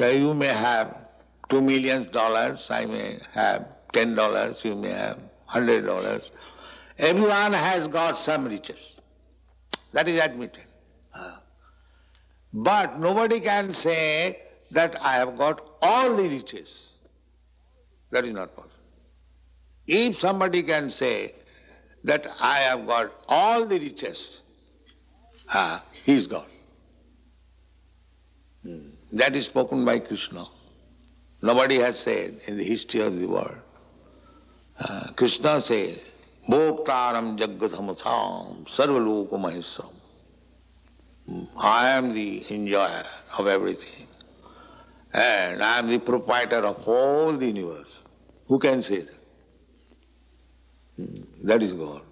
So you may have two million dollars, I may have ten dollars, you may have hundred dollars. Everyone has got some riches. That is admitted. But nobody can say that I have got all the riches. That is not possible. If somebody can say that I have got all the riches, ah, he is God. Hmm. That is spoken by Krishna. Nobody has said in the history of the world. Uh, Krishna says, Bhoktaram Jaggadhamatham Sarvaloka Mahesam. I am the enjoyer of everything. And I am the proprietor of all the universe. Who can say that? That is God.